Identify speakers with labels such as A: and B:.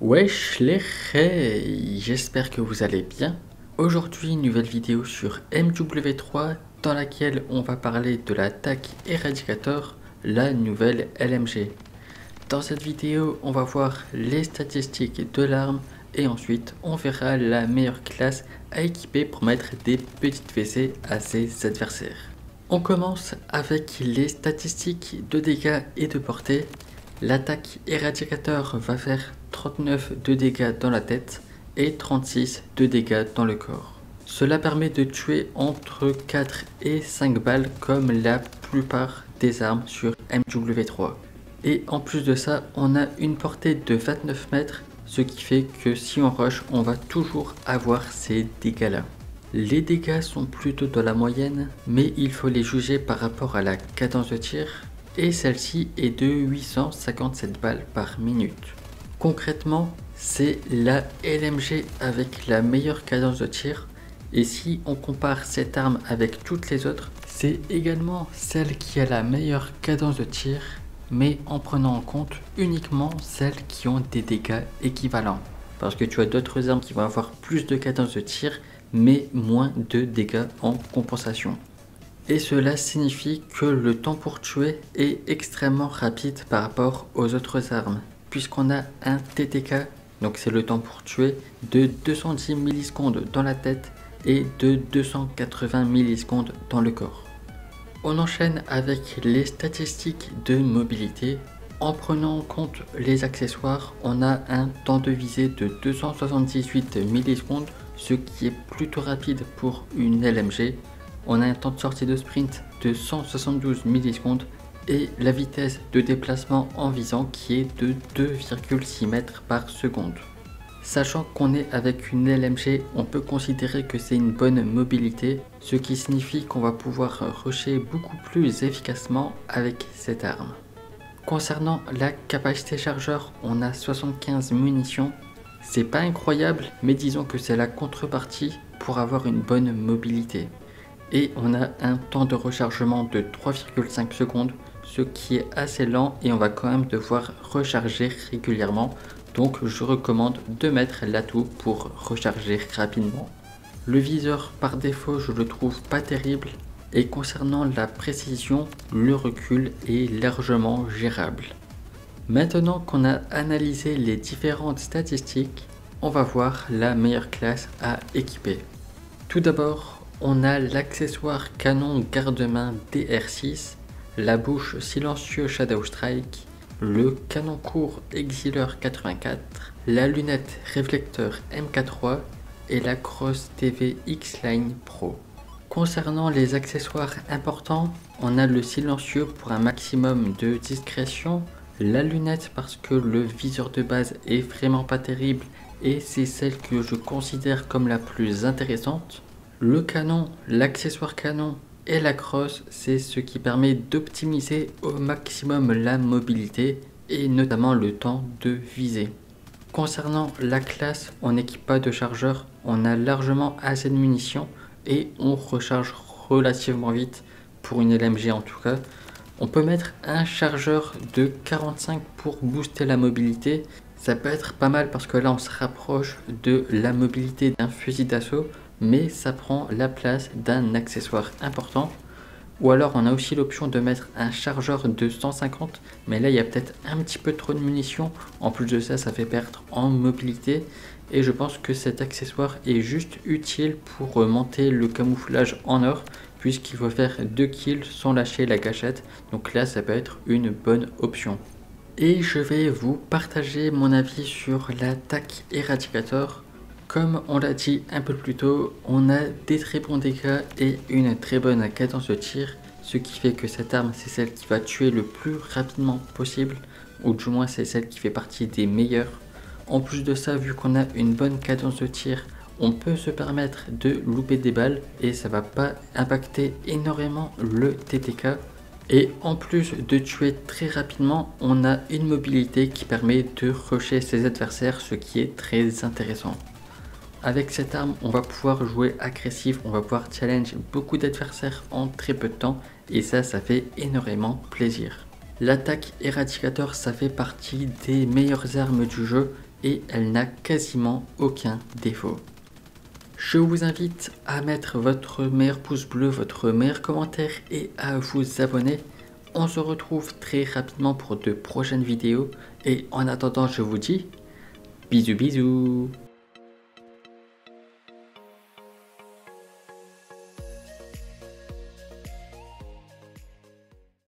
A: Wesh les j'espère que vous allez bien. Aujourd'hui, une nouvelle vidéo sur MW3 dans laquelle on va parler de l'attaque Eradicator, la nouvelle LMG. Dans cette vidéo, on va voir les statistiques de l'arme et ensuite on verra la meilleure classe à équiper pour mettre des petites WC à ses adversaires. On commence avec les statistiques de dégâts et de portée. L'attaque Eradicator va faire 39 de dégâts dans la tête et 36 de dégâts dans le corps. Cela permet de tuer entre 4 et 5 balles comme la plupart des armes sur MW3. Et en plus de ça, on a une portée de 29 mètres, ce qui fait que si on rush, on va toujours avoir ces dégâts-là. Les dégâts sont plutôt de la moyenne, mais il faut les juger par rapport à la cadence de tir, et celle-ci est de 857 balles par minute. Concrètement, c'est la LMG avec la meilleure cadence de tir. Et si on compare cette arme avec toutes les autres, c'est également celle qui a la meilleure cadence de tir, mais en prenant en compte uniquement celles qui ont des dégâts équivalents. Parce que tu as d'autres armes qui vont avoir plus de cadence de tir, mais moins de dégâts en compensation. Et cela signifie que le temps pour tuer est extrêmement rapide par rapport aux autres armes puisqu'on a un TTK, donc c'est le temps pour tuer, de 210 millisecondes dans la tête et de 280 millisecondes dans le corps. On enchaîne avec les statistiques de mobilité. En prenant en compte les accessoires, on a un temps de visée de 278 millisecondes, ce qui est plutôt rapide pour une LMG. On a un temps de sortie de sprint de 172 millisecondes et la vitesse de déplacement en visant qui est de 2,6 mètres par seconde. Sachant qu'on est avec une LMG, on peut considérer que c'est une bonne mobilité, ce qui signifie qu'on va pouvoir rusher beaucoup plus efficacement avec cette arme. Concernant la capacité chargeur, on a 75 munitions. C'est pas incroyable, mais disons que c'est la contrepartie pour avoir une bonne mobilité. Et on a un temps de rechargement de 3,5 secondes, ce qui est assez lent et on va quand même devoir recharger régulièrement. Donc je recommande de mettre l'atout pour recharger rapidement. Le viseur par défaut je le trouve pas terrible et concernant la précision, le recul est largement gérable. Maintenant qu'on a analysé les différentes statistiques, on va voir la meilleure classe à équiper. Tout d'abord, on a l'accessoire canon garde-main DR6 la bouche silencieux Shadow Strike, le canon court Exiler 84, la lunette réflecteur MK3 et la Cross TV X-Line Pro. Concernant les accessoires importants, on a le silencieux pour un maximum de discrétion, la lunette parce que le viseur de base est vraiment pas terrible et c'est celle que je considère comme la plus intéressante. Le canon, l'accessoire canon et la crosse, c'est ce qui permet d'optimiser au maximum la mobilité et notamment le temps de viser. Concernant la classe, on n'équipe pas de chargeur, on a largement assez de munitions et on recharge relativement vite pour une LMG en tout cas. On peut mettre un chargeur de 45 pour booster la mobilité. Ça peut être pas mal parce que là on se rapproche de la mobilité d'un fusil d'assaut mais ça prend la place d'un accessoire important. Ou alors on a aussi l'option de mettre un chargeur de 150, mais là il y a peut-être un petit peu trop de munitions. En plus de ça, ça fait perdre en mobilité. Et je pense que cet accessoire est juste utile pour monter le camouflage en or, puisqu'il faut faire 2 kills sans lâcher la gâchette. Donc là, ça peut être une bonne option. Et je vais vous partager mon avis sur l'attaque éradicator. Comme on l'a dit un peu plus tôt, on a des très bons dégâts et une très bonne cadence de tir, ce qui fait que cette arme c'est celle qui va tuer le plus rapidement possible, ou du moins c'est celle qui fait partie des meilleures. En plus de ça, vu qu'on a une bonne cadence de tir, on peut se permettre de louper des balles et ça va pas impacter énormément le TTK. Et en plus de tuer très rapidement, on a une mobilité qui permet de rusher ses adversaires, ce qui est très intéressant. Avec cette arme, on va pouvoir jouer agressif, on va pouvoir challenge beaucoup d'adversaires en très peu de temps et ça, ça fait énormément plaisir. L'attaque éradicateur, ça fait partie des meilleures armes du jeu et elle n'a quasiment aucun défaut. Je vous invite à mettre votre meilleur pouce bleu, votre meilleur commentaire et à vous abonner. On se retrouve très rapidement pour de prochaines vidéos et en attendant je vous dis bisous bisous